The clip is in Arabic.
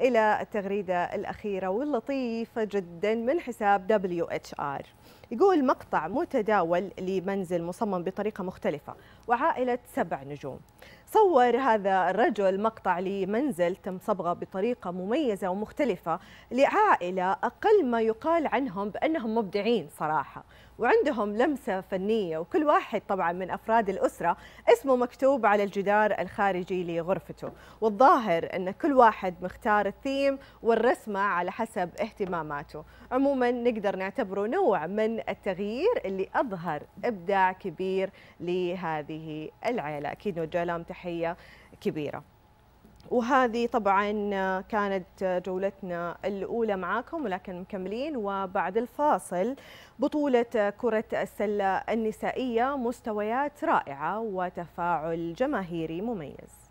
إلى التغريدة الأخيرة واللطيفة جدا من حساب WHR يقول مقطع متداول لمنزل مصمم بطريقة مختلفة وعائلة سبع نجوم. صور هذا الرجل مقطع لمنزل تم صبغه بطريقة مميزة ومختلفة لعائلة أقل ما يقال عنهم بأنهم مبدعين صراحة. وعندهم لمسة فنية وكل واحد طبعا من أفراد الأسرة اسمه مكتوب على الجدار الخارجي لغرفته. والظاهر أن كل واحد مختار الثيم والرسمة على حسب اهتماماته. عموما نقدر نعتبره نوع من التغيير اللي أظهر إبداع كبير لهذه العائلة أكيد نوجه لهم تحية كبيرة. وهذه طبعا كانت جولتنا الأولى معاكم ولكن مكملين وبعد الفاصل بطولة كرة السلة النسائية مستويات رائعة وتفاعل جماهيري مميز.